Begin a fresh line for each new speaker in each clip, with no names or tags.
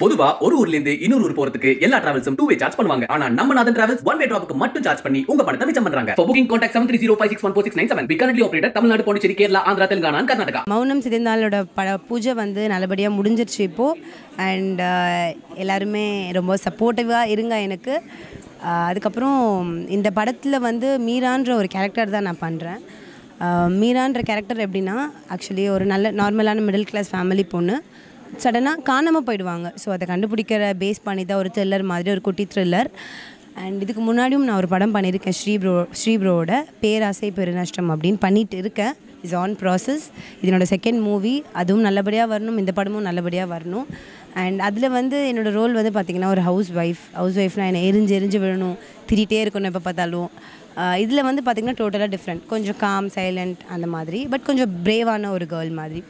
பொதுவா ஒரு ஊர்ல இருந்து இன்னொரு ஊர் போறதுக்கு எல்லா டிராவல்ஸும் டூ வே சார்ஜ் பண்ணுவாங்க. ஆனா நம்ம நாதன் டிராவல்ஸ் ஒன் வே டிராப்புக்கு மட்டும் சார்ஜ் பண்ணி உங்க பணத்தை மிச்சம் பண்றாங்க. For booking contact seven three zero five six one four six nine seven currently operator Tamil Nadu Pondicherry Kerala Andhra Telangana Karnataka
மௌனம் சிதைந்தாலோட பட பூஜை வந்து நல்லபடியாக முடிஞ்சிருச்சு இப்போது அண்ட் uh, எல்லாருமே ரொம்ப சப்போர்ட்டிவா இருங்க எனக்கு. Uh, அதுக்கப்புறம் இந்த படத்தில் வந்து மீரான்ற ஒரு கேரக்டர் தான் நான் பண்ணுறேன் uh, மீரான்ற கேரக்டர் எப்படின்னா ஆக்சுவலி ஒரு நல்ல நார்மலான மிடில் கிளாஸ் ஃபேமிலி பொண்ணு. சடனாக காணாமல் போயிடுவாங்க. ஸோ அதை கண்டுபிடிக்கிற பேஸ் பண்ணி தான் ஒரு த்ரில்லர் மாதிரி ஒரு குட்டி த்ரில்லர் அண்ட் இதுக்கு முன்னாடியும் நான் ஒரு படம் பண்ணியிருக்கேன் ஸ்ரீ ப்ரோ பேராசை பெருநஷ்டம் அப்படின்னு பண்ணிட்டு இருக்கேன். இஸ் ஆன் ப்ராசஸ் இதனோட செகண்ட் மூவி அதுவும் நல்லபடியாக வரணும் இந்த படமும் நல்லபடியாக வரணும். அண்ட் அதில் வந்து என்னோடய ரோல் வந்து பார்த்திங்கன்னா ஒரு ஹவுஸ் ஒய்ஃப் ஹவுஸ் ஒய்ஃப்னால் என்னை எரிஞ்சு எரிஞ்சு விழணும். திரிட்டே இருக்கணும் எப்போ பார்த்தாலும். இதில் வந்து பார்த்திங்கன்னா டோட்டலாக டிஃப்ரெண்ட் கொஞ்சம் காம் சைலண்ட் அந்த மாதிரி. பட் கொஞ்சம் பிரேவான ஒரு கேர்ள் மாதிரி.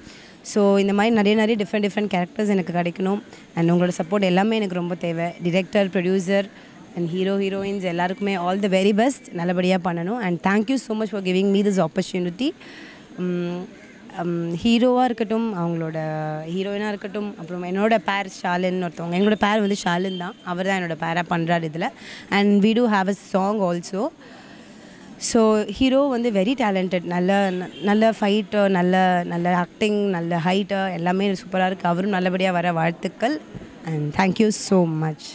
ஸோ இந்த மாதிரி நிறைய நிறைய டிஃப்ரெண்ட் டிஃப்ரெண்ட் கேரக்டர்ஸ் எனக்கு கிடைக்கணும். அண்ட் உங்களோட சப்போர்ட் எல்லாமே எனக்கு ரொம்ப தேவை. Director producer and hero heroines எல்லாருக்குமே ஆல் த வெரி பெஸ்ட் நல்லபடியாக பண்ணணும். And thank you so much for giving me this opportunity ஹீரோவாக இருக்கட்டும் அவங்களோட ஹீரோயினாக இருக்கட்டும் அப்புறம் என்னோடய பேர் ஷாலின் ஒருத்தவங்க. எங்களோட பேர் வந்து ஷாலின் தான். அவர் தான் என்னோட பேராக பண்ணுறாரு இதில். And we too have a song also so hero வந்து வெரி டேலண்டட் நல்ல ந- நல்ல ஃபைட்டு நல்ல நல்ல ஆக்டிங் நல்ல ஹைட்டு எல்லாமே சூப்பராக இருக்குது அவரும் நல்லபடியாக வர வாழ்த்துக்கள். And thank you so much